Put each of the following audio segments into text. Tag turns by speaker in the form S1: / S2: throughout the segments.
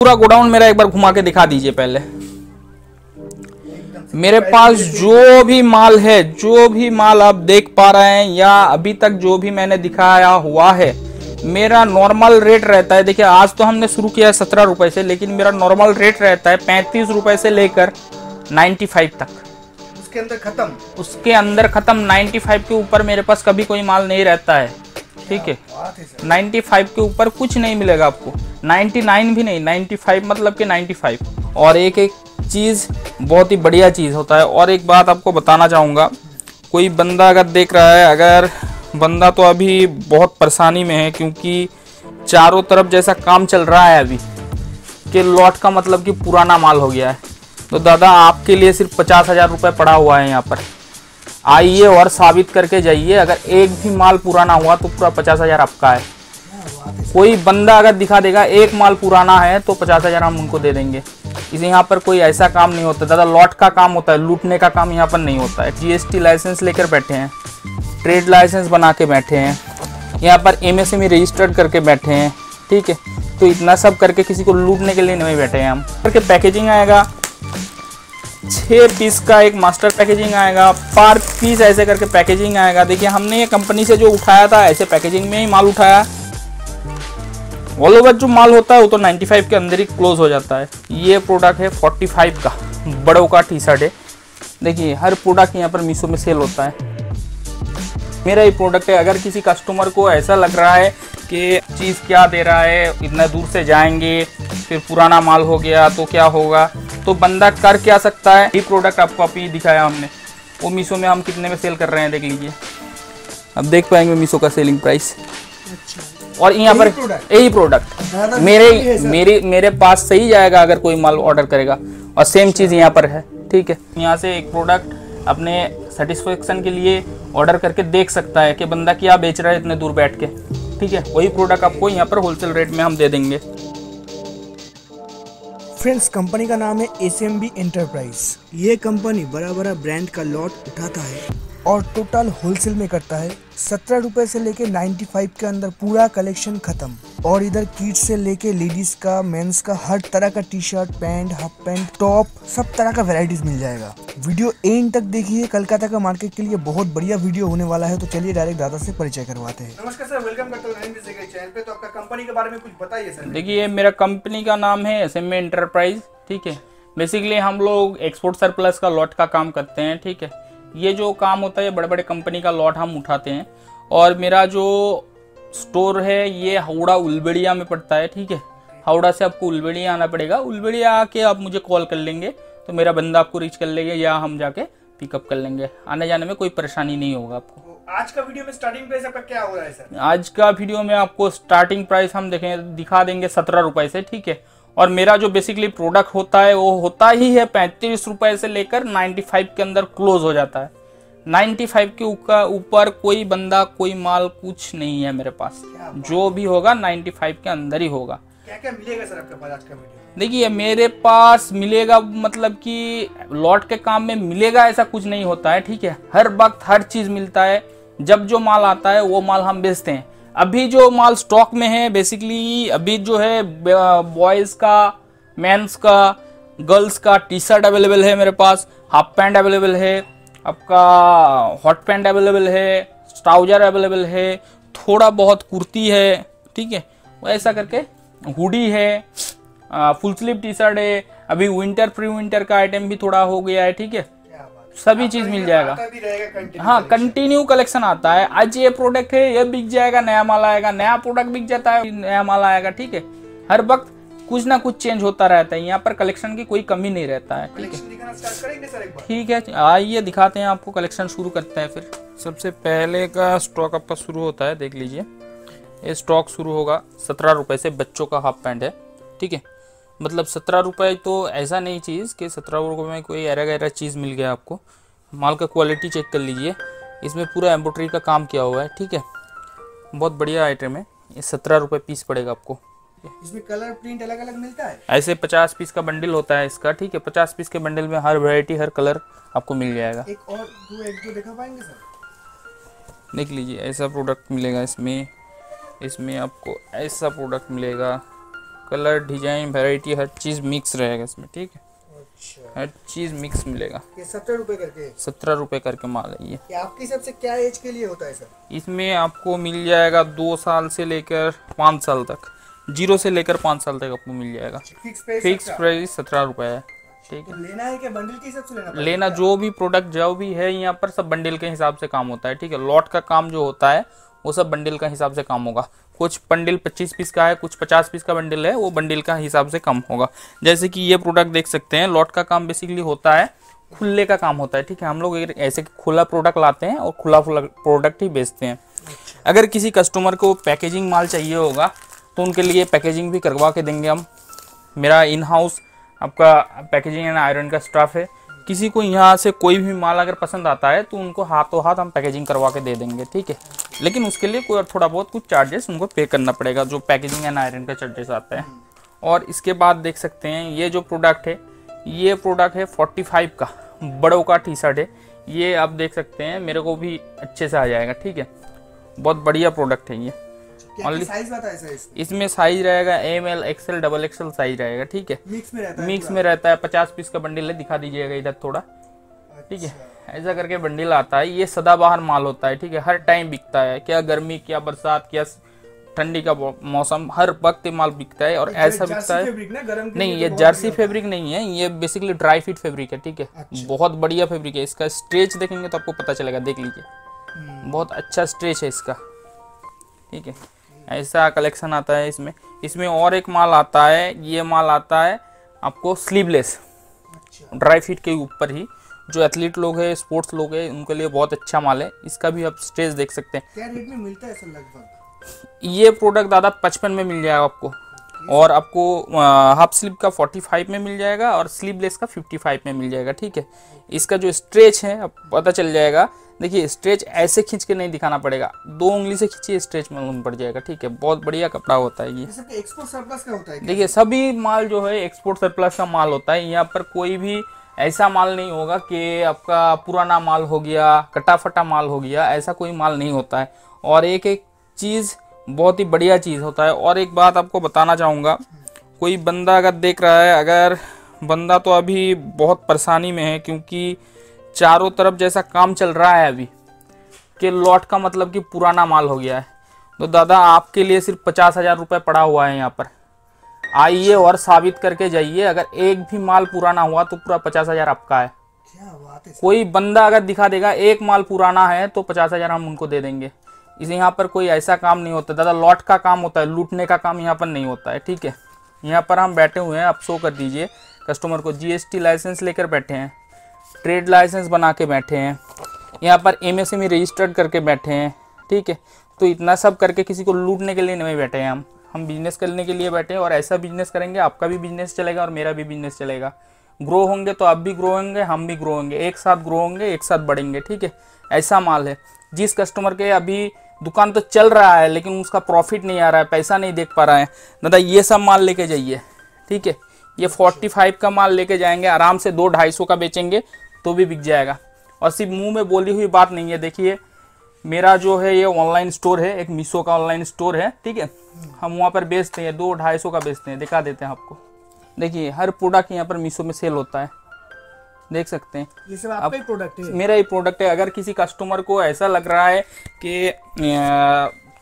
S1: पूरा गोडाउन मेरा एक बार घुमा के दिखा दीजिए पहले। मेरे पास जो भी माल है जो भी माल आप देख पा रहे हैं या अभी तक जो भी मैंने दिखाया हुआ है मेरा नॉर्मल रेट रहता है। देखिए आज तो हमने शुरू किया है सत्रह रुपए से लेकिन मेरा नॉर्मल रेट रहता है पैंतीस रुपए से लेकर नाइन्टी फाइव तक।
S2: उसके अंदर खत्म?
S1: उसके अंदर खत्म। नाइन्टी फाइव के ऊपर मेरे पास कभी कोई माल नहीं रहता है। ठीक है?
S2: बात है सर
S1: 95 के ऊपर कुछ नहीं मिलेगा आपको। 99 भी नहीं 95 मतलब कि 95 और एक एक चीज़ बहुत ही बढ़िया चीज़ होता है। और एक बात आपको बताना चाहूँगा, कोई बंदा अगर देख रहा है, अगर बंदा तो अभी बहुत परेशानी में है, क्योंकि चारों तरफ़ जैसा काम चल रहा है अभी, कि लॉट का मतलब कि पुराना माल हो गया है। तो दादा, आपके लिए सिर्फ़ पचास हज़ार रुपये पड़ा हुआ है यहाँ पर। आइए और साबित करके जाइए, अगर एक भी माल पुराना हुआ तो पूरा पचास हज़ार आपका है। कोई बंदा अगर दिखा देगा, एक माल पुराना है तो पचास हज़ार हम उनको दे देंगे। इसे यहाँ पर कोई ऐसा काम नहीं होता। दादा लॉट का काम होता है, लूटने का काम यहाँ पर नहीं होता है। जीएसटी लाइसेंस लेकर बैठे हैं ट्रेड लाइसेंस बना के बैठे हैं, यहाँ पर एमएसएमई रजिस्टर्ड करके बैठे हैं, ठीक है? तो इतना सब करके किसी को लूटने के लिए नहीं बैठे हैं हम। करके पैकेजिंग आएगा छः पीस का एक मास्टर पैकेजिंग आएगा पर पीस ऐसे करके पैकेजिंग आएगा। देखिए, हमने ये कंपनी से जो उठाया था, ऐसे पैकेजिंग में ही माल उठाया। ऑल ओवर जो माल होता है, वो तो 95 के अंदर ही क्लोज हो जाता है। ये प्रोडक्ट है 45 का, बड़ों का टी शर्ट है। देखिए, हर प्रोडक्ट यहाँ पर मीशो में सेल होता है। मेरा ये प्रोडक्ट है, अगर किसी कस्टमर को ऐसा लग रहा है कि चीज़ क्या दे रहा है, इतना दूर से जाएँगे, फिर पुराना माल हो गया तो क्या होगा? तो बंदा कर क्या सकता है? ये प्रोडक्ट आपको अभी दिखाया हमने। वो मीशो में हम कितने में सेल कर रहे हैं देख लीजिए। अब देख पाएँगे मीशो का सेलिंग प्राइस और यहाँ पर
S2: यही
S1: प्रोडक्ट मेरे। मेरे मेरे पास सही जाएगा अगर कोई माल ऑर्डर करेगा। और सेम चीज़ यहाँ पर है ठीक है? यहाँ से एक प्रोडक्ट अपने सेटिस्फेक्शन के लिए ऑर्डर करके देख सकता है कि बंदा क्या बेच रहा है इतने दूर बैठ के ठीक है? वही प्रोडक्ट आपको यहाँ पर होलसेल रेट में हम दे देंगे।
S2: फ्रेंड्स कंपनी का नाम है एस एम बी एंटरप्राइज ये कंपनी बड़ा बड़ा ब्रांड का लॉट उठाता है और टोटल होलसेल में करता है। सत्रह रुपए से लेके 95 के अंदर पूरा कलेक्शन खत्म। और इधर किड्स से लेके लेडीज़ का मेंस का, हर तरह का T shirt pant half pant top सब तरह का वैरायटीज मिल जाएगा। वीडियो एंड तक देखिए। कलकत्ता का मार्केट के लिए बहुत बढ़िया वीडियो होने वाला है। तो चलिए डायरेक्ट दादा से परिचय करवाते हैं।
S3: नमस्कार सर वेलकम करते हैं चैनल पे तो आपका कंपनी के बारे में कुछ बताइए सर।
S1: देखिए मेरा कंपनी का नाम है एस एम एंटरप्राइज ठीक है? बेसिकली हम लोग एक्सपोर्ट सरप्लस का लॉट का काम करते हैं, ठीक है? ये जो काम होता है बड़े बड़े कंपनी का लॉट हम उठाते हैं। और मेरा जो स्टोर है, ये हावड़ा, उलबेड़िया में पड़ता है, ठीक है? हावड़ा से आपको उलबेड़िया आना पड़ेगा। उलबेड़िया आके आप मुझे कॉल कर लेंगे तो मेरा बंदा आपको रीच कर लेंगे, या हम जाके पिकअप कर लेंगे। आने जाने में कोई परेशानी नहीं होगा आपको।
S3: आज का वीडियो में स्टार्टिंग प्राइस आपका क्या हो रहा है सर
S1: आज का वीडियो में आपको स्टार्टिंग प्राइस हम देखें दिखा देंगे सत्रह रुपए से ठीक है? और मेरा जो बेसिकली प्रोडक्ट होता है वो होता ही है पैंतीस रुपए से लेकर 95 के अंदर क्लोज हो जाता है। 95 के ऊपर कोई बंदा कोई माल कुछ नहीं है मेरे पास। जो भी होगा 95 के अंदर ही होगा।
S3: क्या क्या मिलेगा सर आपके पास आज का वीडियो
S1: देखिए मेरे पास मिलेगा मतलब कि लॉट के काम में मिलेगा ऐसा कुछ नहीं होता है ठीक है? हर वक्त हर चीज़ मिलता है। जब जो माल आता है, वो माल हम बेचते हैं। अभी जो माल स्टॉक में है बेसिकली अभी जो है बॉयज़ का मेंस का गर्ल्स का टी शर्ट अवेलेबल है मेरे पास हाफ़ पैंट अवेलेबल है, आपका हॉट पैंट अवेलेबल है ट्राउज़र अवेलेबल है, थोड़ा बहुत कुर्ती है, ठीक है? ऐसा करके हुडी है फुल स्लीव टी शर्ट है, अभी विंटर प्री विंटर का आइटम भी थोड़ा हो गया है, ठीक है? सभी चीज़ मिल जाएगा। हाँ कंटिन्यू कलेक्शन आता है। आज ये प्रोडक्ट है ये बिक जाएगा नया माल आएगा नया प्रोडक्ट बिक जाता है नया माल आएगा ठीक है? हर वक्त कुछ ना कुछ चेंज होता रहता है। यहाँ पर कलेक्शन की कोई कमी नहीं रहता है ठीक है?
S3: कलेक्शन दिखाना स्टार्ट करेंगे सर एक बार?
S1: ठीक है आइए दिखाते हैं आपको कलेक्शन शुरू करते हैं फिर। सबसे पहले का स्टॉक आपका शुरू होता है देख लीजिए। ये स्टॉक शुरू होगा सत्रह रुपये से बच्चों का हाफ़ पैंट है ठीक है? मतलब सत्रह रुपये तो ऐसा नहीं चीज़ कि सत्रह रुपये में कोई एरा गैरा चीज़ मिल गया आपको। माल का क्वालिटी चेक कर लीजिए। इसमें पूरा एम्ब्रॉयडरी का काम किया हुआ है ठीक है? बहुत बढ़िया आइटम है। ये सत्रह रुपये पीस पड़ेगा आपको।
S3: इसमें कलर प्रिंट अलग अलग मिलता है?
S1: ऐसे पचास पीस का बंडल होता है इसका ठीक है? पचास पीस के बंडल में हर वैरायटी हर कलर आपको मिल जाएगा।
S3: एक और दो एक दो दिखा पाएँगे सर?
S1: देख लीजिए ऐसा प्रोडक्ट मिलेगा इसमें। इसमें आपको ऐसा प्रोडक्ट मिलेगा। कलर डिज़ाइन वैरायटी हर चीज़ मिक्स रहेगा इसमें ठीक है?
S2: अच्छा।
S1: हर चीज़ मिक्स मिलेगा।
S2: ये सत्तर रुपए करके
S1: सत्रह रुपये करके माल है ये।
S2: ये आपके हिसाब से क्या एज के लिए होता है सर?
S1: इसमें आपको मिल जाएगा दो साल से लेकर पाँच साल तक। ज़ीरो से लेकर पाँच साल तक आपको मिल जाएगा।
S2: फिक्स प्राइस
S1: सत्रह। रुपये है ठीक है?
S2: लेना है क्या? बंडल के हिसाब से लेना
S1: लेना जो भी प्रोडक्ट जो भी है यहाँ पर सब बंडल के हिसाब से काम होता है ठीक है? लॉट का काम जो होता है वो सब बंडल का हिसाब से काम होगा। कुछ बंडल 25 पीस का है कुछ 50 पीस का बंडल है वो बंडल का हिसाब से कम होगा। जैसे कि ये प्रोडक्ट देख सकते हैं लॉट का काम बेसिकली होता है खुले का काम होता है ठीक है? हम लोग ऐसे खुला प्रोडक्ट लाते हैं और खुला प्रोडक्ट ही बेचते हैं। अगर किसी कस्टमर को पैकेजिंग माल चाहिए होगा तो उनके लिए पैकेजिंग भी करवा के देंगे हम। मेरा इन हाउस आपका पैकेजिंग एंड आयरन का स्टाफ है किसी को यहाँ से कोई भी माल अगर पसंद आता है तो उनको हाथों हाथ हम पैकेजिंग करवा के दे देंगे, ठीक है? लेकिन उसके लिए कोई थोड़ा बहुत कुछ चार्जेस उनको पे करना पड़ेगा, जो पैकेजिंग एंड आयरन का चार्जेस आता है। और इसके बाद देख सकते हैं, ये जो प्रोडक्ट है, ये प्रोडक्ट है 45 का, बड़ों का टी शर्ट है। ये आप देख सकते हैं, मेरे को भी अच्छे से आ जाएगा, ठीक है? बहुत बढ़िया प्रोडक्ट है ये।
S2: इसमें
S1: इसमें साइज़ रहेगा M L XL double XL size रहेगा ठीक है?
S2: मिक्स में रहता है
S1: मिक्स में रहता है पचास पीस का बंडल है दिखा दीजिएगा इधर थोड़ा ठीक है? ऐसा करके बंडल आता है ये सदाबहार माल होता है ठीक है? हर टाइम बिकता है क्या गर्मी क्या बरसात क्या ठंडी का मौसम हर वक्त माल बिकता है और ऐसा बिकता है। नहीं ये
S2: तो
S1: जर्सी फैब्रिक नहीं है ये बेसिकली ड्राई फिट फैब्रिक है ठीक है? बहुत बढ़िया फैब्रिक है इसका स्ट्रेच देखेंगे तो आपको पता चलेगा देख लीजिए।
S2: हम्म।
S1: बहुत अच्छा स्ट्रेच है इसका ठीक है? ऐसा कलेक्शन आता है इसमें। इसमें और एक माल आता है ये माल आता है आपको स्लीवलेस ड्राई फिट के ऊपर ही। जो एथलीट लोग हैं स्पोर्ट्स लोग हैं उनके लिए बहुत अच्छा माल है। इसका भी आप स्ट्रेच देख सकते हैं।
S2: क्या रेट में मिलता है सर लगभग?
S1: ये प्रोडक्ट दादा पचपन में मिल जाएगा आपको। और आपको हाफ़ स्लीव का 45 में मिल जाएगा और स्लीवलेस का 55 में मिल जाएगा ठीक है? इसका जो स्ट्रेच है पता चल जाएगा देखिए स्ट्रेच ऐसे खींच के नहीं दिखाना पड़ेगा। दो उंगली से खींचिए स्ट्रेच मालूम पड़ जाएगा ठीक है? बहुत बढ़िया कपड़ा होता है ये।
S2: एक्सपोर्ट सरप्लस का होता है
S1: देखिए सभी माल जो है एक्सपोर्ट सरप्लस का माल होता है। यहाँ पर कोई भी ऐसा माल नहीं होगा कि आपका पुराना माल हो गया कटा फटा माल हो गया ऐसा कोई माल नहीं होता है। और एक एक चीज़ बहुत ही बढ़िया चीज़ होता है। और एक बात आपको बताना चाहूँगा कोई बंदा अगर देख रहा है अगर बंदा तो अभी बहुत परेशानी में है क्योंकि चारों तरफ़ जैसा काम चल रहा है अभी कि लॉट का मतलब कि पुराना माल हो गया है। तो दादा आपके लिए सिर्फ़ पचास हज़ार रुपये पड़ा हुआ है यहाँ पर। आइए और साबित करके जाइए अगर एक भी माल पुराना हुआ तो पूरा पचास हज़ार आपका है। कोई बंदा अगर दिखा देगा एक माल पुराना है तो पचास हज़ार हम उनको दे देंगे। इस यहाँ पर कोई ऐसा काम नहीं होता। दादा लॉट का काम होता है लूटने का काम यहाँ पर नहीं होता है ठीक है? यहाँ पर हम बैठे हुए हैं आप शो कर दीजिए। कस्टमर को जीएसटी लाइसेंस लेकर बैठे हैं। ट्रेड लाइसेंस बना के बैठे हैं। यहाँ पर एम एमएसएमई रजिस्टर्ड करके बैठे हैं ठीक है? तो इतना सब करके किसी को लूटने के लिए नहीं बैठे हैं हम। हम बिज़नेस करने के लिए बैठे हैं और ऐसा बिज़नेस करेंगे आपका भी बिज़नेस चलेगा और मेरा भी बिज़नेस चलेगा। ग्रो होंगे तो आप भी ग्रो होंगे हम भी ग्रो होंगे। एक साथ ग्रो होंगे एक साथ बढ़ेंगे ठीक है? ऐसा माल है। जिस कस्टमर के अभी दुकान तो चल रहा है लेकिन उसका प्रॉफिट नहीं आ रहा है पैसा नहीं देख पा रहा है। दादा ये सब माल लेके जाइए ठीक है? ये 45 का माल लेके जाएँगे आराम से दो ढाई सौ का बेचेंगे तो भी बिक जाएगा। और सिर्फ़ मुँह में बोली हुई बात नहीं है देखिए मेरा जो है ये ऑनलाइन स्टोर है एक मीशो का ऑनलाइन स्टोर है ठीक है? हम वहाँ पर बेचते हैं दो ढाई सौ का बेचते हैं दिखा देते हैं आपको। देखिए हर प्रोडक्ट यहाँ पर मीशो में सेल होता है। देख सकते हैं।
S2: ये सब आपका ही प्रोडक्ट है।
S1: मेरा ही प्रोडक्ट है। अगर किसी कस्टमर को ऐसा लग रहा है कि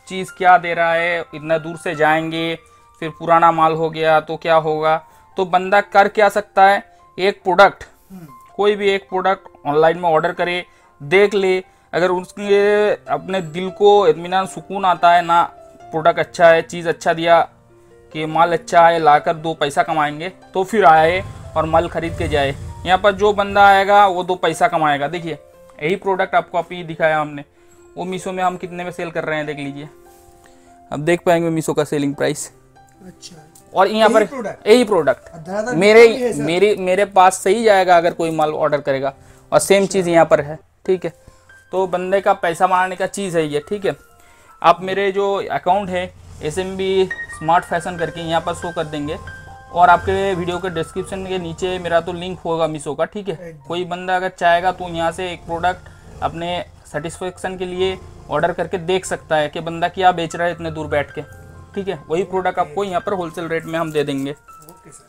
S1: चीज़ क्या दे रहा है इतना दूर से जाएँगे फिर पुराना माल हो गया तो क्या होगा? तो बंदा कर क्या सकता है? एक प्रोडक्ट कोई भी एक प्रोडक्ट ऑनलाइन में ऑर्डर करे, देख ले, अगर उसके अपने दिल को इत्मीनान सुकून आता है, ना प्रोडक्ट अच्छा है, चीज़ अच्छा दिया, कि माल अच्छा है, लाकर दो पैसा कमाएँगे तो फिर आए और माल खरीद के जाए। यहाँ पर जो बंदा आएगा, वो दो पैसा कमाएगा। देखिए, यही प्रोडक्ट आपको अभी दिखाया हमने। वो मीशो में हम कितने में सेल कर रहे हैं, देख लीजिए। अब देख पाएँगे मीशो का सेलिंग प्राइस
S2: अच्छा।
S1: और यहाँ पर
S2: यही
S1: प्रोडक्ट मेरे। मेरे मेरे पास सही जाएगा अगर कोई माल ऑर्डर करेगा। और सेम चीज़ यहाँ पर है ठीक है। तो बंदे का पैसा मारने का चीज़ है ये ठीक है। आप मेरे जो अकाउंट है S M B smart fashion करके यहाँ पर शो कर देंगे। और आपके वीडियो के डिस्क्रिप्शन के नीचे मेरा तो लिंक होगा मीशो का ठीक है। कोई बंदा अगर चाहेगा तो यहाँ से एक प्रोडक्ट अपने सेटिस्फेक्शन के लिए ऑर्डर करके देख सकता है कि बंदा क्या बेच रहा है इतने दूर बैठ के। ठीक है वही प्रोडक्ट आपको यहाँ पर होलसेल रेट में हम दे देंगे।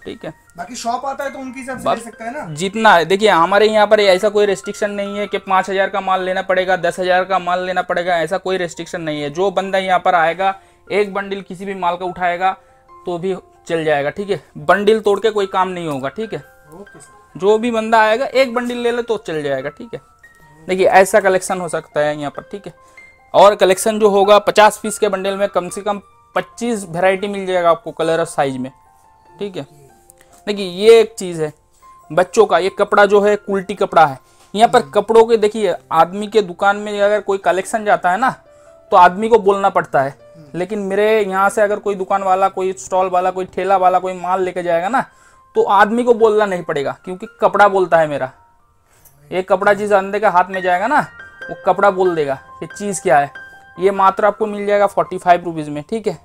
S1: ठीक है।
S3: बाकी शॉप आता है तो उनकी हिसाब से ले सकता है ना?
S1: जितना है देखिए हमारे यहाँ पर ऐसा कोई रेस्ट्रिक्शन नहीं है कि पाँच हज़ार का माल लेना पड़ेगा दस हज़ार का माल लेना पड़ेगा ऐसा कोई रेस्ट्रिक्शन नहीं है। जो बंदा यहाँ पर आएगा एक बंडल किसी भी माल का उठाएगा तो भी चल जाएगा ठीक है? बंडल तोड़ के कोई काम नहीं होगा ठीक है? जो भी बंदा आएगा एक बंडल ले ले तो चल जाएगा ठीक है? देखिए ऐसा कलेक्शन हो सकता है यहाँ पर ठीक है? और कलेक्शन जो होगा पचास पीस के बंडल में कम से कम पच्चीस वेराइटी मिल जाएगा आपको कलर और साइज़ में। ठीक है? देखिए, ये एक चीज़ है। बच्चों का ये कपड़ा जो है, कुल्टी कपड़ा है। यहाँ पर कपड़ों के, देखिए, आदमी के दुकान में अगर कोई कलेक्शन जाता है ना तो आदमी को बोलना पड़ता है। लेकिन मेरे यहाँ से अगर कोई दुकान वाला, कोई स्टॉल वाला, कोई ठेला वाला, कोई माल लेके जाएगा ना तो आदमी को बोलना नहीं पड़ेगा, क्योंकि कपड़ा बोलता है मेरा। ये कपड़ा जिस अंदर के हाथ में जाएगा ना, वो कपड़ा बोल देगा कि चीज़ क्या है। ये मात्र आपको मिल जाएगा फोर्टी फाइव रुपीज़ में ठीक है?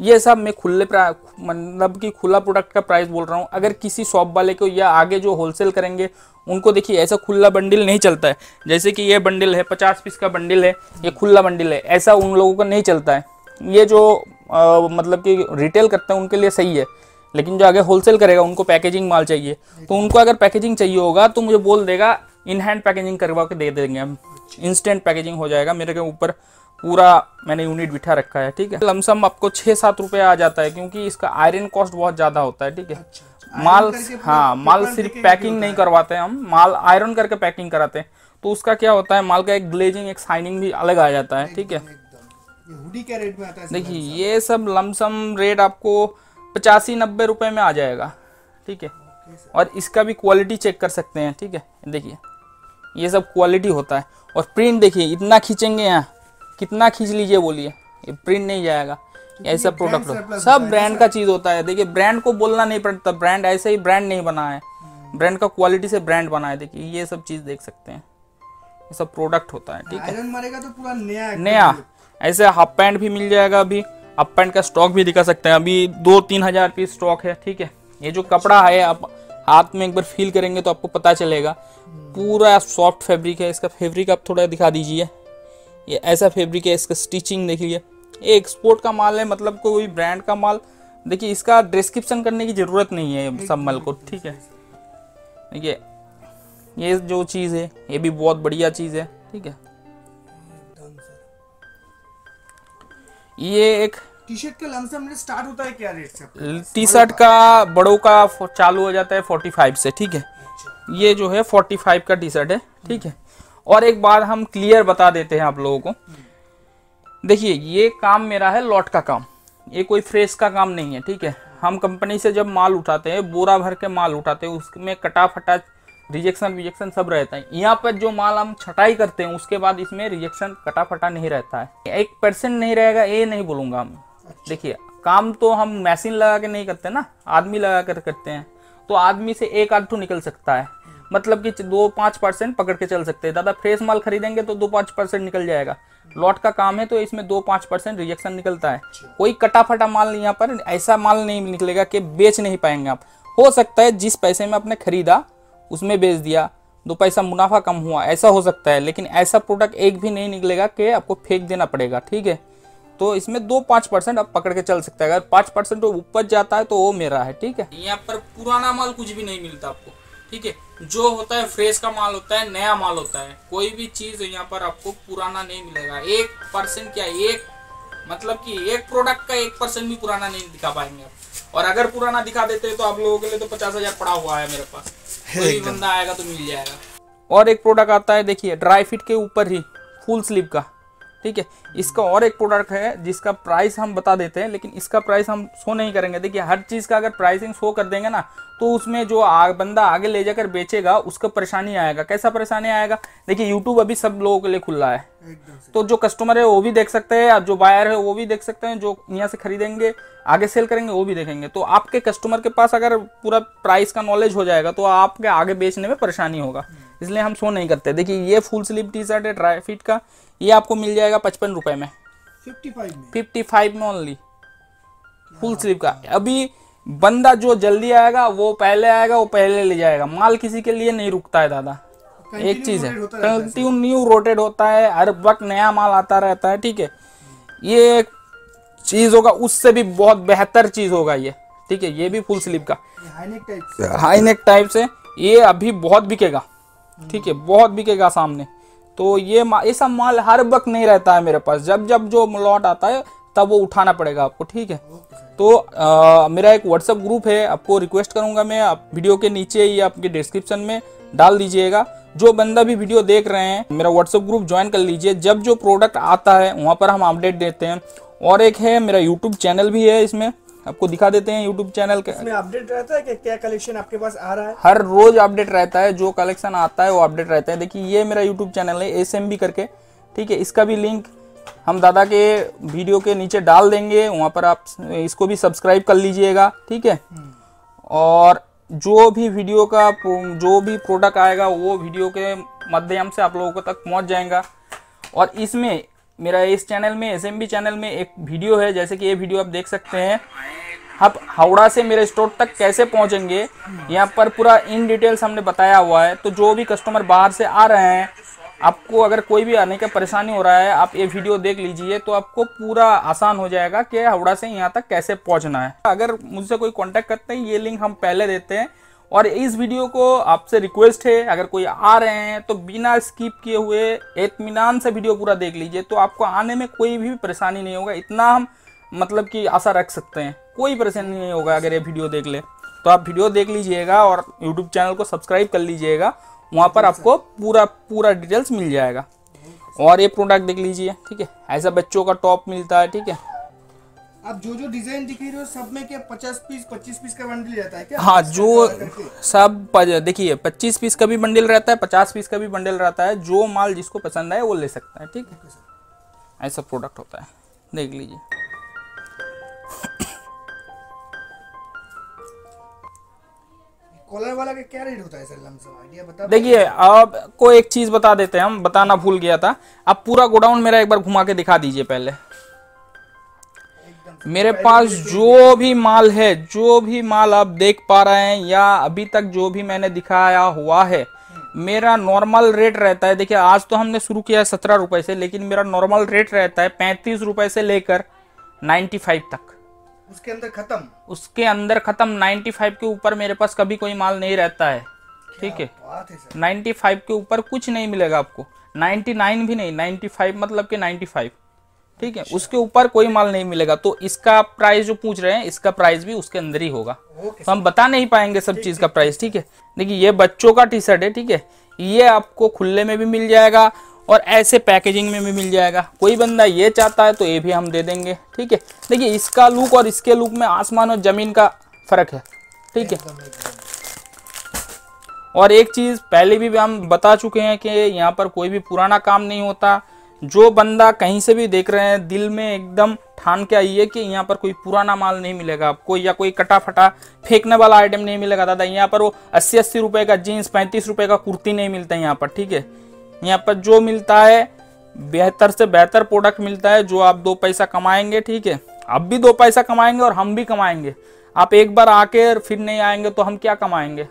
S1: ये सब मैं खुले मतलब कि खुला प्रोडक्ट का प्राइस बोल रहा हूँ। अगर किसी शॉप वाले को या आगे जो होलसेल करेंगे उनको देखिए ऐसा खुला बंडल नहीं चलता है। जैसे कि ये बंडल है पचास पीस का बंडल है ये खुला बंडल है ऐसा उन लोगों का नहीं चलता है। ये जो अ, मतलब कि रिटेल करते हैं उनके लिए सही है। लेकिन जो आगे होलसेल करेगा उनको पैकेजिंग माल चाहिए। तो उनको अगर पैकेजिंग चाहिए होगा तो मुझे बोल देगा इन हैंड पैकेजिंग करवा के दे देंगे हम। इंस्टेंट पैकेजिंग हो जाएगा। मेरे के ऊपर पूरा मैंने यूनिट बिठा रखा है ठीक है? लमसम आपको छः सात रुपये आ जाता है क्योंकि इसका आयरन कॉस्ट बहुत ज़्यादा होता है ठीक है? माल हाँ माल सिर्फ़ पैकिंग नहीं करवाते हैं हम माल आयरन करके पैकिंग कराते हैं। तो उसका क्या होता है माल का एक ग्लेजिंग एक शाइनिंग भी अलग आ जाता है ठीक है?
S3: एकदम। हुडी क्या रेट में आता है
S1: देखिए ये सब लमसम रेट आपको पचासी नब्बे रुपए में आ जाएगा ठीक है? और इसका भी क्वालिटी चेक कर सकते हैं ठीक है? देखिए। ये सब क्वालिटी होता है। और प्रिंट देखिए इतना खींचेंगे यहाँ। कितना खींच लीजिए बोलिए। ये प्रिंट नहीं जाएगा। ऐसा प्रोडक्ट होता सब ब्रांड का चीज़ होता है। देखिए ब्रांड को बोलना नहीं पड़ता। ब्रांड ऐसे ही ब्रांड नहीं बना है। ब्रांड का क्वालिटी से ब्रांड बना है। देखिए ये सब चीज़ देख सकते हैं। ये सब प्रोडक्ट होता है ठीक है।
S3: मारेगा तो पूरा नया
S1: नया। ऐसे हाफ़ पैंट भी मिल जाएगा अभी। हाफ़ पैंट का स्टॉक भी दिखा सकते हैं। अभी दो तीन हज़ार पीस स्टॉक है ठीक है। ये जो कपड़ा है आप हाथ में एक बार फील करेंगे तो आपको पता चलेगा। पूरा सॉफ्ट फैब्रिक है इसका फैब्रिक आप थोड़ा दिखा दीजिए। ये ऐसा फैब्रिक है इसका स्टिचिंग देखिए ये एक्सपोर्ट का माल है मतलब कोई ब्रांड का माल। देखिए इसका डिस्क्रिप्शन करने की ज़रूरत नहीं है सब माल को ठीक है? देखिए ये जो चीज़ है ये भी बहुत बढ़िया चीज़ है ठीक है? ये एक
S3: टी शर्ट का लमसम रेट स्टार्ट होता है क्या रेट से
S1: टी शर्ट का बड़ों का चालू हो जाता है फोर्टी फाइव से ठीक है? ये जो है फोर्टी फाइव का टी शर्ट है ठीक है? और एक बार हम क्लियर बता देते हैं आप लोगों को। देखिए ये काम मेरा है लॉट का काम। ये कोई फ्रेश का काम नहीं है ठीक है? हम कंपनी से जब माल उठाते हैं बोरा भर के माल उठाते हैं उसमें कटा फटा रिजेक्शन विजेक्शन सब रहता है। यहाँ पर जो माल हम छटाई करते हैं उसके बाद इसमें रिजेक्शन कटा फटा नहीं रहता है। एक परसेंट नहीं रहेगा ये नहीं बोलूँगा हम देखिए काम तो हम मशीन लगा के नहीं करते ना आदमी लगा कर करते हैं। तो आदमी से एक आध निकल सकता है। मतलब कि दो पाँच परसेंट पकड़ के चल सकते हैं। दादा फ्रेश माल खरीदेंगे तो दो पाँच परसेंट निकल जाएगा। लॉट का काम है तो इसमें दो पाँच परसेंट रिजेक्शन निकलता है। कोई कटा फटा माल यहाँ पर ऐसा माल नहीं निकलेगा कि बेच नहीं पाएँगे आप। हो सकता है जिस पैसे में आपने खरीदा उसमें बेच दिया दो पैसा मुनाफा कम हुआ ऐसा हो सकता है। लेकिन ऐसा प्रोडक्ट एक भी नहीं निकलेगा कि आपको फेंक देना पड़ेगा ठीक है? तो इसमें दो पाँच परसेंट आप पकड़ के चल सकते हैं। अगर पाँच परसेंट ऊपर जाता है तो वो मेरा है ठीक है? यहाँ पर पुराना माल कुछ भी नहीं मिलता आपको ठीक है? जो होता है फ्रेश का माल होता है नया माल होता है कोई भी चीज़ यहाँ पर आपको पुराना नहीं मिलेगा। एक परसेंट क्या एक मतलब कि एक प्रोडक्ट का एक परसेंट भी पुराना नहीं दिखा पाएँगे आप। और अगर पुराना दिखा देते तो आप लोगों के लिए तो पचास हज़ार पड़ा हुआ है मेरे पास। कोई भी बंदा आएगा तो मिल जाएगा। और एक प्रोडक्ट आता है देखिए ड्राई फिट के ऊपर ही फुल स्लीव का। ठीक है? इसका और एक प्रोडक्ट है जिसका प्राइस हम बता देते हैं लेकिन इसका प्राइस हम शो नहीं करेंगे। देखिए हर चीज़ का अगर प्राइसिंग शो कर देंगे ना तो उसमें जो आ, बंदा आगे ले जाकर बेचेगा उसका परेशानी आएगा। कैसा परेशानी आएगा? देखिए यूट्यूब अभी सब लोगों के लिए खुला है। तो जो कस्टमर है वो भी देख सकते हैं जो बायर है वो भी देख सकते हैं जो यहाँ से खरीदेंगे आगे सेल करेंगे वो भी देखेंगे। तो आपके कस्टमर के पास अगर पूरा प्राइस का नॉलेज हो जाएगा तो आपके आगे बेचने में परेशानी होगा। इसलिए हम शो नहीं करते। देखिए ये फुल स्लीव टी शर्ट है ड्राई फिट का। ये आपको मिल जाएगा पचपन रुपए
S3: में।
S1: फिफ्टी फाइव में। ओनली फुल स्लीव का। अभी बंदा जो जल्दी आएगा वो पहले आएगा वो पहले ले जाएगा। माल किसी के लिए नहीं रुकता है दादा। एक चीज़ है। कंटिन्यू रोटेट होता है। हर वक्त नया माल आता रहता है ठीक है? ये एक चीज़ होगा उससे भी बहुत बेहतर चीज़ होगा ये ठीक है? ये भी फुल स्लीव का।
S3: हाईनेक टाइप
S1: से। ये अभी बहुत बिकेगा ठीक है? बहुत बिकेगा सामने। तो ये ये सब माल हर वक्त नहीं रहता है मेरे पास। जब जब जो लॉट आता है तब वो उठाना पड़ेगा आपको ठीक है? तो अ, मेरा एक व्हाट्सएप ग्रुप है आपको रिक्वेस्ट करूँगा मैं आप वीडियो के नीचे या आपके डिस्क्रिप्शन में डाल दीजिएगा। जो बंदा भी वीडियो देख रहे हैं मेरा व्हाट्सएप ग्रुप ज्वाइन कर लीजिए। जब जो प्रोडक्ट आता है वहाँ पर हम अपडेट देते हैं। और एक है मेरा यूट्यूब चैनल भी है इसमें। आपको दिखा देते हैं यूट्यूब चैनल के
S3: इसमें अपडेट रहता है कि क्या कलेक्शन आपके पास आ रहा है?
S1: हर रोज अपडेट रहता है जो कलेक्शन आता है वो अपडेट रहता है। देखिए ये मेरा यूट्यूब चैनल है SMB करके ठीक है? इसका भी लिंक हम दादा के वीडियो के नीचे डाल देंगे वहाँ पर आप इसको भी सब्सक्राइब कर लीजिएगा ठीक है? और जो भी वीडियो का जो भी प्रोडक्ट आएगा वो वीडियो के माध्यम से आप लोगों तक पहुँच जाएगा। और इसमें मेरा इस चैनल में एसएमबी चैनल में एक वीडियो है, जैसे कि ये वीडियो आप देख सकते हैं। आप हावड़ा से मेरे स्टोर तक कैसे पहुँचेंगे, यहाँ पर पूरा इन डिटेल्स हमने बताया हुआ है। तो जो भी कस्टमर बाहर से आ रहे हैं, आपको अगर कोई भी आने का परेशानी हो रहा है, आप ये वीडियो देख लीजिए तो आपको पूरा आसान हो जाएगा कि हावड़ा से यहाँ तक कैसे पहुँचना है। अगर मुझसे कोई कांटेक्ट करते हैं, ये लिंक हम पहले देते हैं। और इस वीडियो को आपसे रिक्वेस्ट है, अगर कोई आ रहे हैं तो बिना स्किप किए हुए इत्मीनान से वीडियो पूरा देख लीजिए तो आपको आने में कोई भी परेशानी नहीं होगा। इतना हम मतलब कि आशा रख सकते हैं, कोई परेशानी नहीं होगा अगर ये वीडियो देख ले। तो आप वीडियो देख लीजिएगा और यूट्यूब चैनल को सब्सक्राइब कर लीजिएगा, वहाँ पर आपको पूरा पूरा डिटेल्स मिल जाएगा। और ये प्रोडक्ट देख लीजिए, ठीक है? ऐसा बच्चों का टॉप मिलता है, ठीक है?
S3: आप जो जो डिज़ाइन दिख रही हो सब में क्या पचास पीस पच्चीस पीस का बंडल रहता है क्या?
S1: हाँ जो सब देखिए 25 पीस का भी बंडल रहता है 50 पीस का भी बंडल रहता है जो माल जिसको पसंद आए वो ले सकता है ठीक है? ऐसा प्रोडक्ट होता है देख लीजिए।
S3: कॉलर वाला का क्या रेट होता है सर लमसम आइडिया बता
S1: देखिए अब को एक चीज़ बता देते हैं हम बताना भूल गया था। आप पूरा गोडाउन मेरा एक बार घुमा के दिखा दीजिए पहले। मेरे पास जो भी माल है जो भी माल आप देख पा रहे हैं या अभी तक जो भी मैंने दिखाया हुआ है मेरा नॉर्मल रेट रहता है। देखिए आज तो हमने शुरू किया है सत्रह रुपए से लेकिन मेरा नॉर्मल रेट रहता है पैंतीस रुपए से लेकर नाइन्टी फाइव तक।
S3: उसके अंदर खत्म?
S1: उसके अंदर खत्म। 95 के ऊपर मेरे पास कभी कोई माल नहीं रहता है। ठीक है?
S3: नाइन्टी
S1: 95 के ऊपर कुछ नहीं मिलेगा आपको। 99 भी नहीं 95 मतलब कि 95 ठीक है उसके ऊपर कोई माल नहीं मिलेगा। तो इसका प्राइस जो पूछ रहे हैं इसका प्राइस भी उसके अंदर ही होगा। तो हम बता नहीं पाएँगे सब चीज़ का प्राइस ठीक है? देखिए ये बच्चों का टी शर्ट है ठीक है? ये आपको खुले में भी मिल जाएगा और ऐसे पैकेजिंग में भी मिल जाएगा। कोई बंदा ये चाहता है तो ये भी हम दे देंगे ठीक है? देखिए इसका लुक और इसके लुक में आसमान और ज़मीन का फ़र्क है ठीक है? और एक चीज़ पहले भी हम बता चुके हैं कि यहाँ पर कोई भी पुराना काम नहीं होता। जो बंदा कहीं से भी देख रहे हैं, दिल में एकदम ठान के आइए कि यहाँ पर कोई पुराना माल नहीं मिलेगा आपको, या कोई कटा फटा फेंकने वाला आइटम नहीं मिलेगा। दादा, यहाँ पर वो अस्सी अस्सी रुपए का जीन्स पैंतीस रुपए का कुर्ती नहीं मिलता है यहाँ पर, ठीक है? यहाँ पर जो मिलता है, बेहतर से बेहतर प्रोडक्ट मिलता है, जो आप दो पैसा कमाएँगे, ठीक है? आप भी दो पैसा कमाएँगे और हम भी कमाएँगे। आप एक बार आके फिर नहीं आएँगे तो हम क्या कमाएँगे?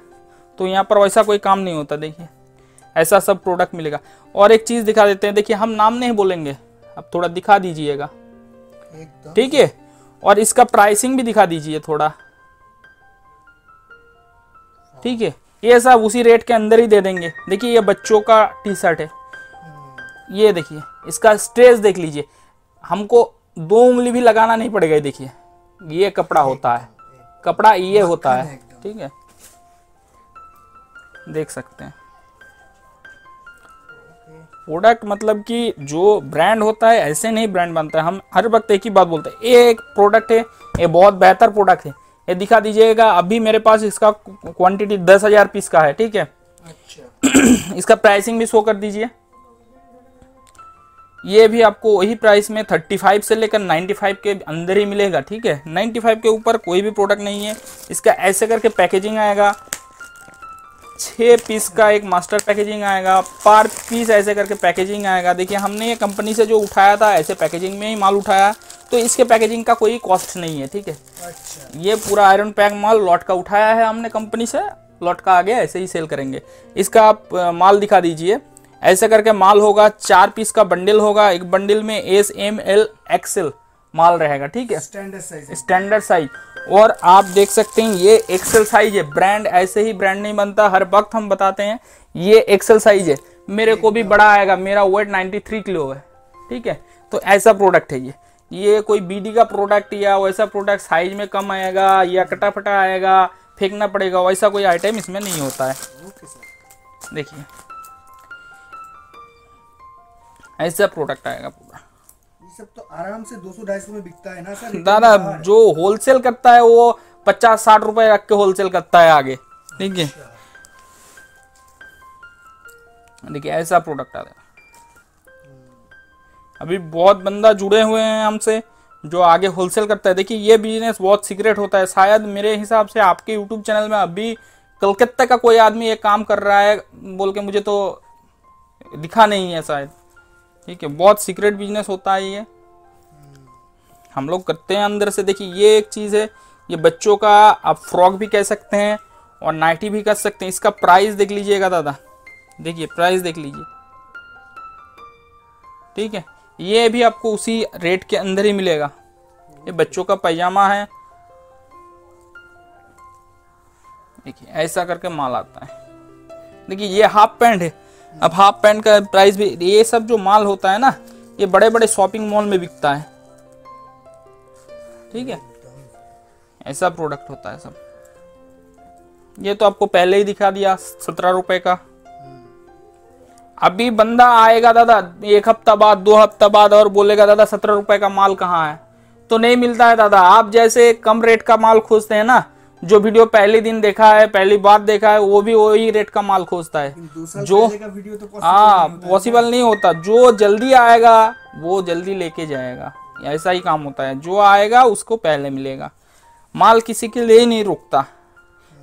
S1: तो यहाँ पर वैसा कोई काम नहीं होता, देखिए। ऐसा सब प्रोडक्ट मिलेगा। और एक चीज़ दिखा देते हैं देखिए हम नाम नहीं बोलेंगे। अब थोड़ा दिखा दीजिएगा। ठीक है? और इसका प्राइसिंग भी दिखा दीजिए थोड़ा। ठीक है? ये सब उसी रेट के अंदर ही दे देंगे। देखिए ये बच्चों का टी शर्ट है ये देखिए इसका स्ट्रेस देख लीजिए। हमको दो उंगली भी लगाना नहीं पड़ेगा देखिए। ये कपड़ा होता है। कपड़ा ये होता है ठीक है? देख सकते हैं। प्रोडक्ट मतलब कि जो ब्रांड होता है ऐसे नहीं ब्रांड बनता है। हम हर वक्त एक ही बात बोलते हैं ये एक प्रोडक्ट है ये बहुत बेहतर प्रोडक्ट है। ये दिखा दीजिएगा अभी मेरे पास इसका क्वांटिटी दस हज़ार पीस का है ठीक है?
S3: अच्छा।
S1: इसका प्राइसिंग भी शो कर दीजिए। ये भी आपको वही प्राइस में 35 से लेकर 95 के अंदर ही मिलेगा ठीक है? 95 के ऊपर कोई भी प्रोडक्ट नहीं है। इसका ऐसे करके पैकेजिंग आएगा छः पीस का एक मास्टर पैकेजिंग आएगा पर पीस ऐसे करके पैकेजिंग आएगा। देखिए हमने ये कंपनी से जो उठाया था ऐसे पैकेजिंग में ही माल उठाया। तो इसके पैकेजिंग का कोई कॉस्ट नहीं है ठीक है?
S3: अच्छा।
S1: ये पूरा आयरन पैक माल लॉट का उठाया है हमने कंपनी से। लॉट का आगे ऐसे ही सेल करेंगे। इसका आप माल दिखा दीजिए। ऐसे करके माल होगा चार पीस का बंडल होगा। एक बंडल में एस एम एल एक्सएल माल रहेगा ठीक है?
S3: स्टैंडर्ड साइज़
S1: स्टैंडर्ड साइज़ और आप देख सकते हैं ये एक्सेल साइज़ है। ब्रांड ऐसे ही ब्रांड नहीं बनता हर वक्त हम बताते हैं ये एक्सेल साइज़ है। मेरे को भी बड़ा आएगा मेरा वेट 93 किलो है ठीक है? तो ऐसा प्रोडक्ट है ये। ये कोई बीडी का प्रोडक्ट या वैसा प्रोडक्ट साइज़ में कम आएगा या कटा फटा आएगा फेंकना पड़ेगा वैसा कोई आइटम इसमें नहीं होता है। देखिए। ऐसा प्रोडक्ट आएगा।
S3: सब तो आराम से 200 250 में बिकता है ना सर?
S1: दादा जो होलसेल करता है वो पचास साठ रुपए रख के होलसेल करता है आगे। ठीक है? देखिए ऐसा प्रोडक्ट आ गया अभी बहुत बंदा जुड़े हुए हैं हमसे जो आगे होलसेल करता है। देखिए ये बिज़नेस बहुत सीक्रेट होता है। शायद मेरे हिसाब से आपके यूट्यूब चैनल में अभी कलकत्ता का कोई आदमी ये काम कर रहा है बोल के मुझे तो दिखा नहीं है शायद। ठीक है, बहुत सीक्रेट बिज़नेस होता है ये। हम लोग करते हैं अंदर से। देखिए, ये एक चीज़ है, ये बच्चों का आप फ्रॉक भी कह सकते हैं और नाइटी भी कर सकते हैं। इसका प्राइस देख लीजिएगा दादा। देखिए प्राइस देख लीजिए। ठीक है, ये भी आपको उसी रेट के अंदर ही मिलेगा। ये बच्चों का पैजामा है। देखिए, ऐसा करके माल आता है। देखिए, ये हाफ़ पैंट है। अब हाफ़ पैंट का प्राइस भी, ये सब जो माल होता है ना, ये बड़े बड़े शॉपिंग मॉल में बिकता है। ठीक है? ऐसा प्रोडक्ट होता है सब। ये तो आपको पहले ही दिखा दिया, सत्रह रुपए का। अभी बंदा आएगा, दादा, एक हफ़्ता बाद, दो हफ़्ता बाद और बोलेगा, दादा, सत्रह रुपए का माल कहाँ है? तो नहीं मिलता है, दादा। आप जैसे कम रेट का माल खोजते हैं ना जो वीडियो पहले दिन देखा है पहली बार देखा है वो भी वही रेट का माल खोजता है। जो
S3: तो
S1: हाँ
S3: है।
S1: पॉसिबल नहीं होता। जो जल्दी आएगा वो जल्दी लेके जाएगा। ऐसा ही काम होता है। जो आएगा उसको पहले मिलेगा। माल किसी के लिए नहीं रुकता।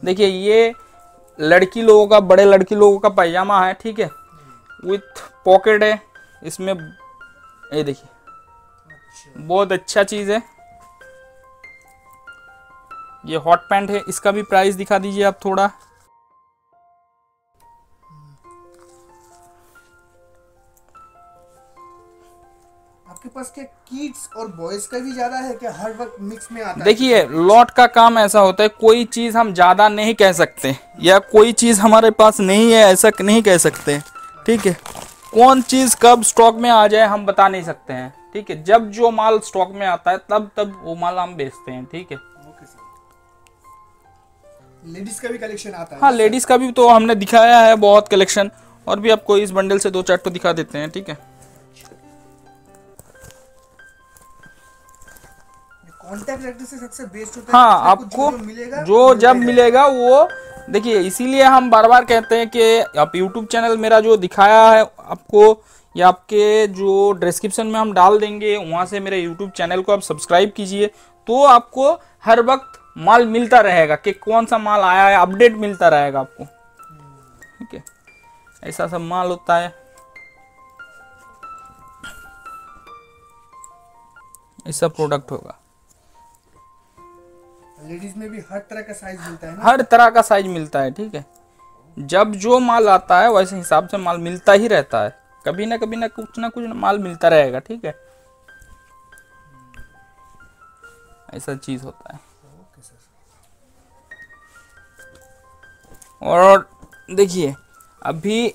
S1: देखिए ये लड़की लोगों का बड़े लड़की लोगों का पैजामा है ठीक है? विथ पॉकेट है। इसमें ये देखिए। बहुत अच्छा चीज़ है। ये हॉट पैंट है इसका भी प्राइस दिखा दीजिए आप थोड़ा।
S3: आपके पास क्या किड्स और बॉयज़ का भी ज़्यादा है क्या? हर वक्त मिक्स में आता है?
S1: देखिए लॉट का काम ऐसा होता है कोई चीज़ हम ज़्यादा नहीं कह सकते या कोई चीज़ हमारे पास नहीं है ऐसा नहीं कह सकते ठीक है? कौन चीज़ कब स्टॉक में आ जाए हम बता नहीं सकते हैं ठीक है? जब जो माल स्टॉक में आता है तब तब वो माल हम बेचते हैं ठीक है?
S3: लेडीज़ का भी कलेक्शन आता है।
S1: हाँ लेडीज़ का भी तो हमने दिखाया है बहुत कलेक्शन। और भी आपको इस बंडल से दो चार तो दिखा देते हैं ठीक है?
S3: से सबसे बेस्ट होता है।
S1: आपको
S3: जो
S1: जब मिलेगा। वो देखिए इसीलिए हम बार बार कहते हैं कि आप यूट्यूब चैनल मेरा जो दिखाया है आपको या आपके जो डिस्क्रिप्शन में हम डाल देंगे वहाँ से मेरे यूट्यूब चैनल को आप सब्सक्राइब कीजिए तो आपको हर वक्त माल मिलता रहेगा कि कौन सा माल आया है अपडेट मिलता रहेगा आपको। ठीक है? ऐसा सब माल होता है। ऐसा प्रोडक्ट होगा।
S3: लेडीज़ में भी हर तरह का साइज़ मिलता है ना?
S1: हर तरह का साइज़ मिलता है ठीक है? जब जो माल आता है वैसे हिसाब से माल मिलता ही रहता है। कभी ना कभी ना कुछ ना कुछ ना माल मिलता रहेगा ठीक है? ऐसा चीज़ होता है। और देखिए, अभी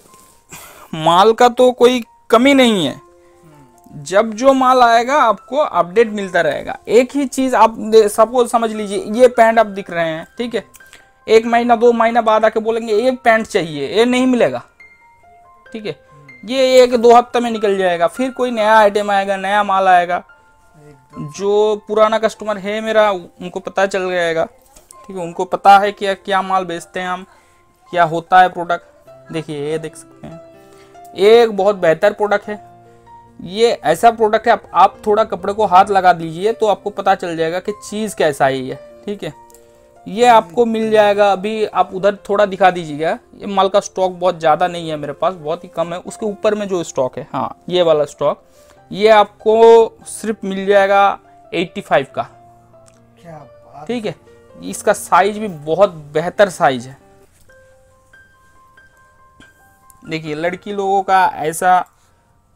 S1: माल का तो कोई कमी नहीं है। जब जो माल आएगा, आपको अपडेट मिलता रहेगा। एक ही चीज़ आप सपोज़ समझ लीजिए, ये पैंट आप दिख रहे हैं, ठीक है? एक महीना, दो महीना बाद आके बोलेंगे, ये पैंट चाहिए, ये नहीं मिलेगा। ठीक है? ये एक दो हफ़्ते में निकल जाएगा, फिर कोई नया आइटम आएगा, नया माल आएगा। जो पुराना कस्टमर है मेरा, उनको पता चल जाएगा, ठीक है? उनको पता है कि क्या माल बेचते हैं हम। क्या होता है प्रोडक्ट देखिए ये देख सकते हैं। ये एक बहुत बेहतर प्रोडक्ट है। ये ऐसा प्रोडक्ट है आप, आप थोड़ा कपड़े को हाथ लगा दीजिए तो आपको पता चल जाएगा कि चीज़ कैसा है ये ठीक है? ये आपको मिल जाएगा। अभी आप उधर थोड़ा दिखा दीजिएगा। ये माल का स्टॉक बहुत ज़्यादा नहीं है मेरे पास बहुत ही कम है। उसके ऊपर में जो स्टॉक है हाँ ये वाला स्टॉक ये आपको सिर्फ़ मिल जाएगा 85 का।
S3: क्या
S1: ठीक है? इसका साइज़ भी बहुत बेहतर साइज़ है। देखिए, लड़की लोगों का ऐसा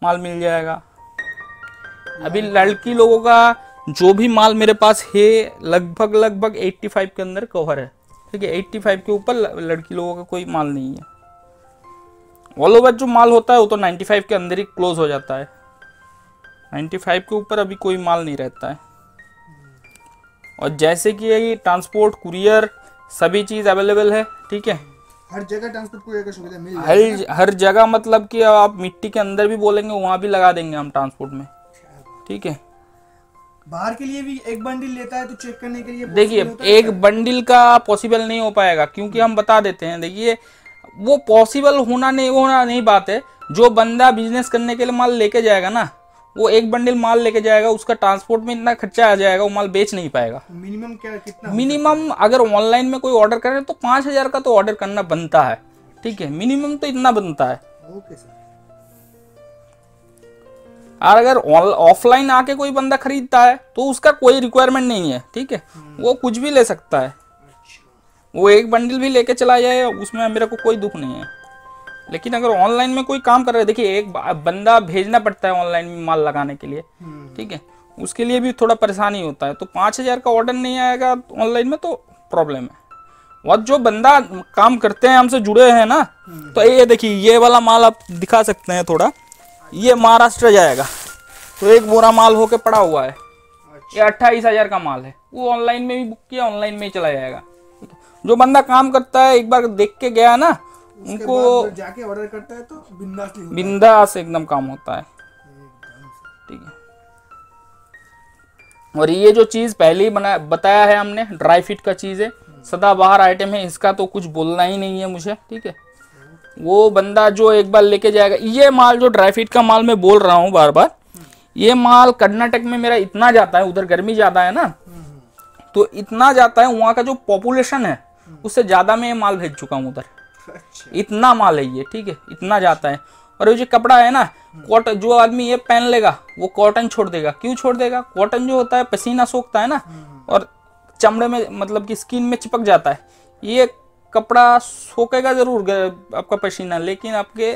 S1: माल मिल जाएगा। अभी लड़की लोगों का जो भी माल मेरे पास है, लगभग लगभग 85 के अंदर कवर है। ठीक है 85 के ऊपर लड़की लोगों का कोई माल नहीं है। ऑल ओवर जो माल होता है, वो तो 95 के अंदर ही क्लोज हो जाता है। 95 के ऊपर अभी कोई माल नहीं रहता है। और जैसे कि ट्रांसपोर्ट कुरियर सभी चीज़ अवेलेबल है, ठीक है?
S3: हर जगह ट्रांसपोर्ट कोई सुविधा मिल
S1: हर हर जगह मतलब कि आप मिट्टी के अंदर भी बोलेंगे वहाँ भी लगा देंगे हम ट्रांसपोर्ट में। ठीक है?
S3: बाहर के लिए भी एक बंडल लेता है तो चेक करने के लिए
S1: देखिए एक बंडल का पॉसिबल नहीं हो पाएगा क्योंकि हम बता देते हैं देखिए वो पॉसिबल होना नहीं होना नहीं बात है। जो बंदा बिज़नेस करने के लिए माल लेके जाएगा ना वो एक बंडल माल लेके जाएगा उसका ट्रांसपोर्ट में इतना खर्चा आ जाएगा वो माल बेच नहीं पाएगा।
S3: मिनिमम क्या कितना
S1: मिनिमम अगर ऑनलाइन में कोई ऑर्डर करे तो पाँच हज़ार का तो ऑर्डर करना बनता है। ठीक है मिनिमम तो इतना बनता है।
S3: ओके सर
S1: और अगर ऑफलाइन आके कोई बंदा खरीदता है तो उसका कोई रिक्वायरमेंट नहीं है ठीक है? वो कुछ भी ले सकता है। वो एक बंडल भी लेके चला जाए उसमें मेरे को कोई दुख नहीं है। लेकिन अगर ऑनलाइन में कोई काम कर रहा है देखिए एक बंदा भेजना पड़ता है ऑनलाइन में माल लगाने के लिए ठीक है? उसके लिए भी थोड़ा परेशानी होता है। तो पाँच हज़ार का ऑर्डर नहीं आएगा ऑनलाइन में तो प्रॉब्लम है। और जो बंदा काम करते हैं हमसे जुड़े हैं ना तो ये देखिए ये वाला माल आप दिखा सकते हैं थोड़ा। ये महाराष्ट्र जाएगा। तो एक बोरा माल होके पड़ा हुआ है। ये अट्ठाईस हज़ार का माल है। वो ऑनलाइन में भी बुक किया ऑनलाइन में ही चला जाएगा। जो बंदा काम करता है एक बार देख के गया ना उनको
S3: जाके ऑर्डर करता है तो बिंदास
S1: बिंदास एकदम काम होता है। ठीक है। और ये जो चीज़ पहले ही बना बताया है हमने ड्राई फिट का चीज़ है सदा बाहर आइटम है इसका तो कुछ बोलना ही नहीं है मुझे ठीक है। वो बंदा जो एक बार लेके जाएगा ये माल जो ड्राई फिट का माल मैं बोल रहा हूँ बार बार ये माल कर्नाटक में मेरा इतना जाता है उधर गर्मी ज़्यादा है ना तो इतना जाता है वहाँ का जो पॉपुलेशन है उससे ज़्यादा मैं ये माल भेज चुका हूँ उधर। अच्छा। इतना माल है ये ठीक है? इतना जाता है। और ये जो कपड़ा है ना कॉटन जो आदमी ये पहन लेगा वो कॉटन छोड़ देगा। क्यों छोड़ देगा? कॉटन जो होता है पसीना सोखता है ना और चमड़े में मतलब कि स्किन में चिपक जाता है। ये कपड़ा सोखेगा ज़रूर आपका पसीना लेकिन आपके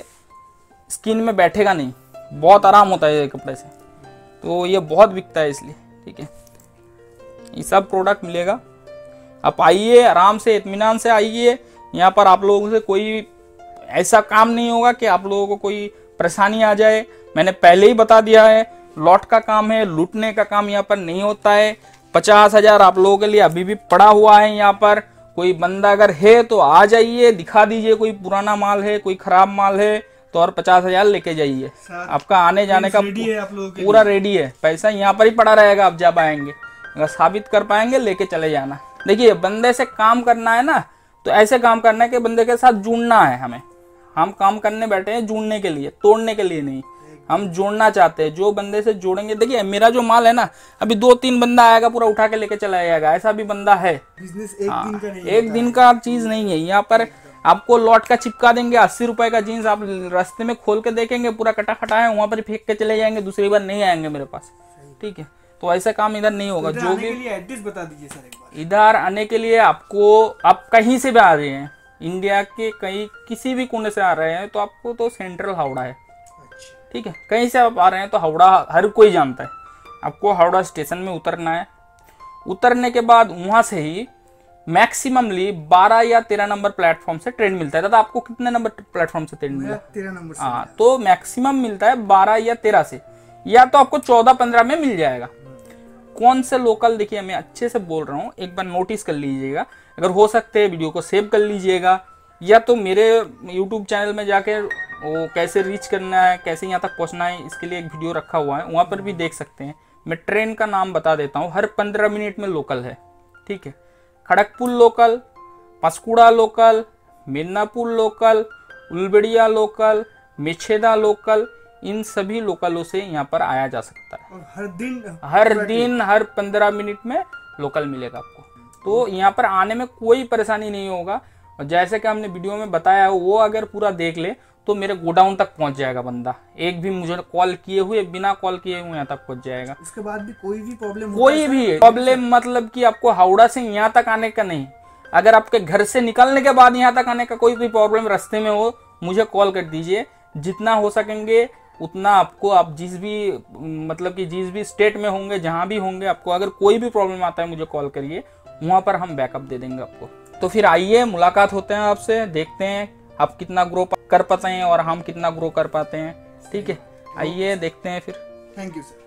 S1: स्किन में बैठेगा नहीं। बहुत आराम होता है ये कपड़े से। तो ये बहुत बिकता है इसलिए ठीक है? ये सब प्रोडक्ट मिलेगा। आप आइए आराम से इतमान से आइए। यहाँ पर आप लोगों से कोई ऐसा काम नहीं होगा कि आप लोगों को कोई परेशानी आ जाए। मैंने पहले ही बता दिया है लॉट का काम है लूटने का काम यहाँ पर नहीं होता है। पचास हज़ार आप लोगों के लिए अभी भी पड़ा हुआ है यहाँ पर। कोई बंदा अगर है तो आ जाइए दिखा दीजिए कोई पुराना माल है कोई खराब माल है तो और पचास हज़ार लेके जाइए। आपका आने जाने का पूरा रेडी है। पैसा यहाँ पर ही पड़ा रहेगा आप जब आएँगे। अगर साबित कर पाएँगे लेके चले जाना। देखिए बंदे से काम करना है ना तो ऐसे काम करना है कि बंदे के साथ जुड़ना है हमें। हम काम करने बैठे हैं जुड़ने के लिए तोड़ने के लिए नहीं। हम जोड़ना चाहते हैं जो बंदे से जोड़ेंगे। देखिए मेरा जो माल है ना अभी दो तीन बंदा आएगा पूरा उठा के लेके चला जाएगा। ऐसा भी बंदा है।
S3: बिज़नेस एक
S1: हाँ,
S3: दिन का नहीं
S1: एक दिन का चीज़ नहीं है। यहाँ पर आपको लॉट का चिपका देंगे अस्सी रुपए का जीन्स आप रास्ते में खोल के देखेंगे पूरा कटा खटा है वहाँ पर फेंक के चले जाएँगे दूसरी बार नहीं आएँगे मेरे पास। ठीक है? तो ऐसा काम इधर नहीं होगा जो भी
S3: एड्रेस बता दीजिए सर एक बार।
S1: इधर आने के लिए आपको आप कहीं से भी आ रहे हैं इंडिया के कहीं किसी भी कोने से आ रहे हैं तो आपको तो सेंट्रल हावड़ा है।
S3: अच्छा।
S1: ठीक है? कहीं से आप आ रहे हैं तो हावड़ा हर कोई जानता है। आपको हावड़ा स्टेशन में उतरना है। उतरने के बाद वहाँ से ही मैक्सिममली 12 या 13 नंबर प्लेटफॉर्म से ट्रेन मिलता है। दादा आपको कितने नंबर प्लेटफॉर्म से ट्रेन मिला?
S3: तेरह नंबर
S1: हाँ तो मैक्सिमम मिलता है 12 या 13 से। या तो आपको 14 15 में मिल जाएगा। कौन से लोकल देखिए, मैं अच्छे से बोल रहा हूँ, एक बार नोटिस कर लीजिएगा। अगर हो सकते हैं वीडियो को सेव कर लीजिएगा। या तो मेरे यूट्यूब चैनल में जाके वो कैसे रीच करना है, कैसे यहाँ तक पहुँचना है, इसके लिए एक वीडियो रखा हुआ है, वहाँ पर भी देख सकते हैं। मैं ट्रेन का नाम बता देता हूँ, हर पंद्रह मिनट में लोकल है, ठीक है? Kharagpur local Panskura local Midnapore local Uluberia local Mecheda local इन सभी लोकलों से यहाँ पर आया जा सकता है।
S3: हर दिन
S1: हर दिन हर पंद्रह मिनट में लोकल मिलेगा आपको। तो यहाँ पर आने में कोई परेशानी नहीं होगा। और जैसे कि हमने वीडियो में बताया है वो अगर पूरा देख ले तो मेरे गोडाउन तक पहुँच जाएगा बंदा। एक भी मुझे कॉल किए हुए बिना कॉल किए हुए यहाँ तक पहुँच जाएगा।
S3: उसके बाद भी कोई भी प्रॉब्लम
S1: कोई भी प्रॉब्लम मतलब कि आपको हावड़ा से यहाँ तक आने का नहीं। अगर आपके घर से निकलने के बाद यहाँ तक आने का कोई भी प्रॉब्लम रास्ते में हो मुझे कॉल कर दीजिए। जितना हो सकेंगे उतना आपको आप जिस भी मतलब कि जिस भी स्टेट में होंगे जहाँ भी होंगे आपको अगर कोई भी प्रॉब्लम आता है मुझे कॉल करिए। वहाँ पर हम बैकअप दे देंगे आपको। तो फिर आइए मुलाकात होते हैं आपसे देखते हैं आप कितना ग्रो कर पाते हैं और हम कितना ग्रो कर पाते हैं। ठीक है? आइए देखते हैं फिर।
S3: Thank you sir